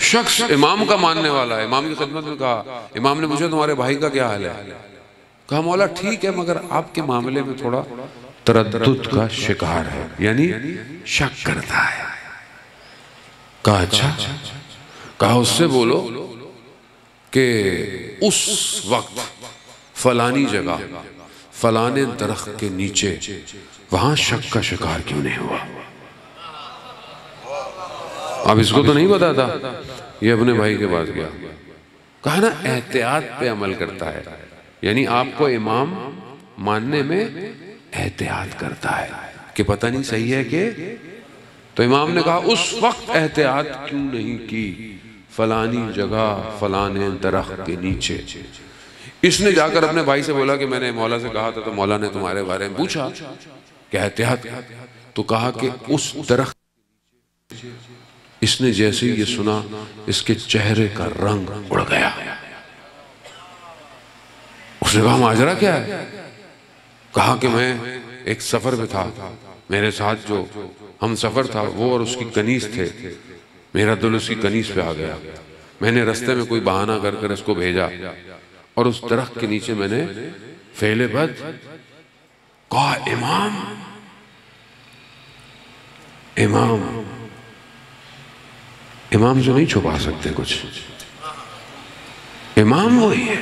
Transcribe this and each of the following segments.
शख्स इमाम का मानने वाला है। इमाम की खिदमत में कहा, इमाम ने पूछा, तुम्हारे भाई का क्या हाल है? कहा, मौला, ठीक है, मगर आपके मामले में थोड़ा तरद्दुद का शिकार है, यानी शक करता है। कहा अच्छा। कहा, उससे बोलो कि उस वक्त फलानी जगह, फलाने दरख्त के नीचे वहाँ शक का शिकार क्यों नहीं हुआ? अब इसको तो नहीं पता था ये अपने भाई के पास गया। कहा ना, एहतियात पे अमल करता है। यानी आपको इमाम मानने में एहतियात करता है कि पता नहीं सही है कि तो इमाम ने कहा, उस वक्त एहतियात क्यों नहीं की? फलानी जगह, फलाने दरख्त के नीचे। इसने जाकर अपने भाई से बोला कि मैंने मौला से कहा था तो मौला ने तुम्हारे बारे में पूछा कि एहतियात तो कहा कि उस दरख्त इसने जैसे ये सुना, इसके चेहरे का रंग उड़ गया। उसने कहा, माजरा क्या है? कहा कि, मैं एक सफ़र में था। मेरे साथ जो हम सफ़र था, वो और उसकी कनीस थे। मेरा दिल उसकी कनीस पे आ गया। मैंने रास्ते में कोई बहाना कर कर इसको भेजा और उस दरख्त के नीचे मैंने फेले बद कहा इमाम। इमाम। इमाम से नहीं छुपा सकते कुछ। इमाम वही है।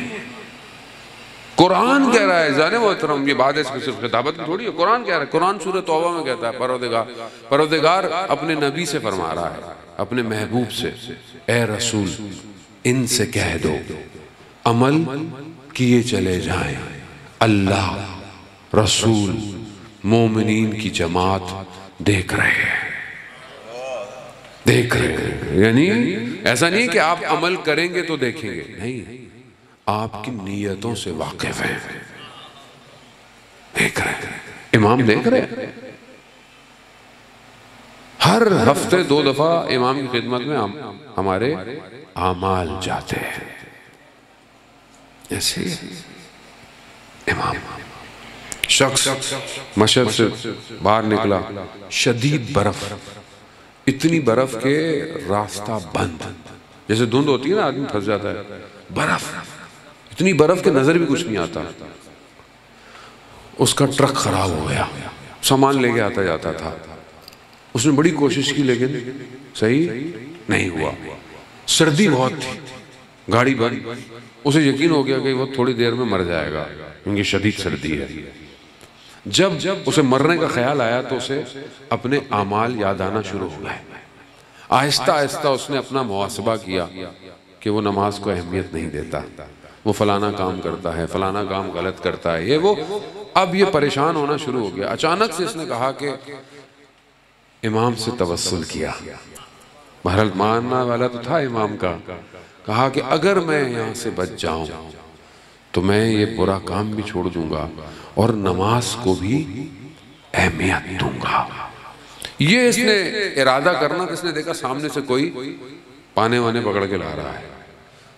कुरान कह रहा है, जाने मोहतरम ये बात है सिर्फ़ खिताबत की थोड़ी है। कुरान कह रहा है, कुरान सूरत तौबा में कहता है परवदिगार परवदिगार अपने नबी से फरमा रहा है। अपने महबूब से, ए रसूल, इनसे कह दो, अमल किए चले जाएँ। अल्लाह, रसूल, मोमिनीन की जमात देख रहे हैं। देख रहे हैं। यानी ऐसा नहीं कि आप अमल करेंगे तो देखेंगे। नहीं, आपकी नीयतों से वाकिफ है। देख रहे हैं। इमाम देख रहे हैं। हर हफ़्ते दो दफ़ा इमाम की खिदमत में हम हमारे आमाल जाते हैं। ऐसे इमाम। शख्स मशद से बाहर निकला। शदीद बर्फ़। इतनी बर्फ़ के रास्ता बंद। जैसे धुंध होती है ना आदमी फंस जाता है। बर्फ़। इतनी बर्फ़ के नज़र भी कुछ नहीं आता। उसका ट्रक खराब हो गया। सामान लेके आता जाता था। उसने बड़ी कोशिश की, लेकिन सही नहीं हुआ। सर्दी बहुत थी, गाड़ी बंद। उसे यकीन हो गया कि वो थोड़ी देर में मर जाएगा, क्योंकि शदीद सर्दी है। जब जब उसे मरने का ख्याल आया तो उसे अपने अमाल याद आना शुरू हो गए। आहिस्ता आहिस्ता उसने अपना मुआसबा किया कि वो नमाज़ को अहमियत नहीं देता। वो फलाना काम करता है, फलाना काम गलत करता है। ये वो, अब ये परेशान होना शुरू हो गया। अचानक से इसने कहा कि इमाम से तवस्सुल किया। बहरहाल मानना वाला तो था इमाम का। कहा कि अगर मैं यहाँ से बच जाऊँ तो मैं ये बुरा काम भी छोड़ दूँगा और नमाज़ को भी अहमियत दूँगा। ये इसने इरादा करना तो इसने देखा? सामने से कोई पाने वाने पकड़ के ला रहा है।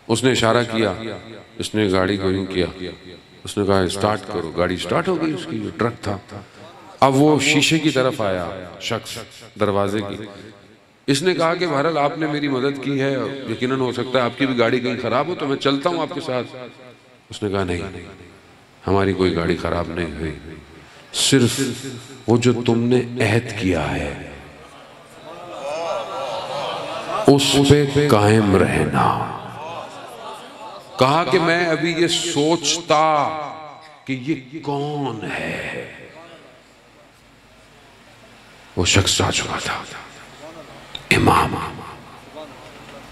उसने इशारा किया, इसने गाड़ी को यूँ किया। उसने कहा, स्टार्ट करो। गाड़ी स्टार्ट हो गई, उसकी जो ट्रक था। अब वो शीशे की तरफ़ आया, शख्स, दरवाजे की। इसने कहा कि बहरहाल आपने मेरी मदद की है यकीनन हो सकता है आपकी भी गाड़ी कहीं खराब हो तो मैं चलता हूँ आपके साथ। उसने कहा, नहीं, हमारी कोई गाड़ी खराब नहीं हुई। सिर्फ़ वो जो तुमने अहद किया है, उस पे कायम रहना। कहा कि मैं अभी ये सोचता कि ये कौन है? वो शख्स आ चुका था। इमाम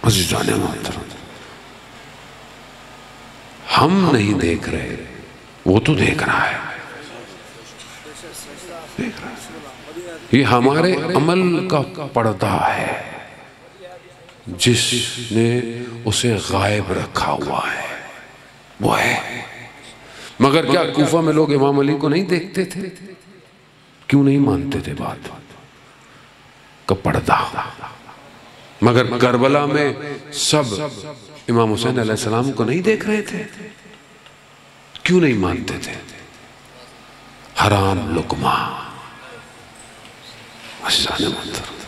अजीजान हम नहीं देख रहे वो तो देख रहा है। देख रहा है। ये हमारे अमल का पर्दा है जिसने उसे गायब रखा हुआ है। वो है। मगर क्या कूफा में लोग इमाम अली को नहीं देखते थे? क्यों नहीं मानते थे बात बात? का पर्दा। मगर करबला में सब इमाम हुसैन सलाम को नहीं देख रहे थे। क्यों नहीं मानते थे? हराम लुकमा मंत्र